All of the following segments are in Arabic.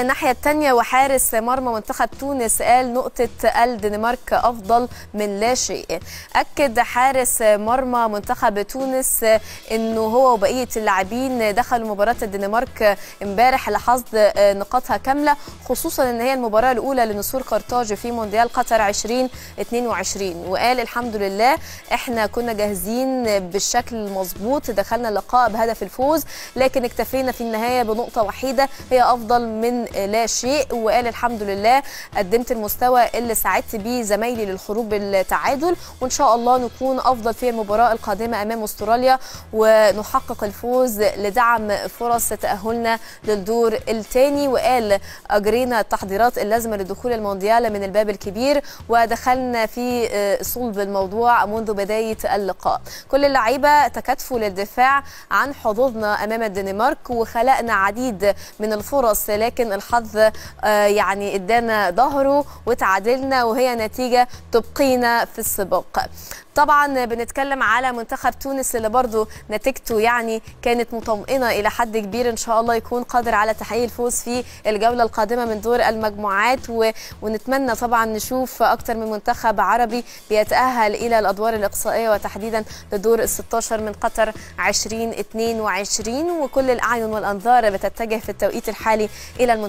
الناحية الثانية وحارس مرمى منتخب تونس قال نقطة الدنمارك أفضل من لا شيء. أكد حارس مرمى منتخب تونس أنه هو وبقية اللاعبين دخلوا مباراة الدنمارك امبارح لحصد نقاطها كاملة خصوصا أن هي المباراة الأولى لنسور قرطاج في مونديال قطر 2022 وقال الحمد لله إحنا كنا جاهزين بالشكل المظبوط دخلنا اللقاء بهدف الفوز لكن اكتفينا في النهاية بنقطة وحيدة هي أفضل من لا شيء وقال الحمد لله قدمت المستوى اللي ساعدت بيه زمايلي للخروج بالتعادل. وإن شاء الله نكون أفضل في المباراة القادمة أمام أستراليا ونحقق الفوز لدعم فرص تأهلنا للدور الثاني. وقال أجرينا التحضيرات اللازمة لدخول المونديال من الباب الكبير ودخلنا في صلب الموضوع منذ بداية اللقاء. كل اللعيبة تكاتفوا للدفاع عن حظوظنا أمام الدنمارك وخلقنا عديد من الفرص لكن الحظ يعني ادانا ظهره وتعادلنا وهي نتيجة تبقينا في السباق. طبعا بنتكلم على منتخب تونس اللي برضو نتيجته يعني كانت مطمئنة إلى حد كبير. إن شاء الله يكون قادر على تحقيق الفوز في الجولة القادمة من دور المجموعات و... ونتمنى طبعا نشوف أكتر من منتخب عربي بيتأهل إلى الأدوار الإقصائية وتحديدا لدور ال 16 من قطر 2022 وكل الأعين والأنظار بتتجه في التوقيت الحالي إلى المنتخب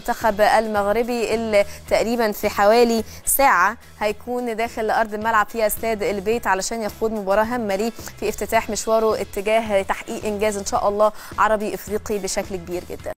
المغربي اللي تقريبا في حوالي ساعة هيكون داخل أرض الملعب في أستاد البيت علشان يخوض مباراة هامة ليه في افتتاح مشواره اتجاه تحقيق إنجاز إن شاء الله عربي إفريقي بشكل كبير جدا.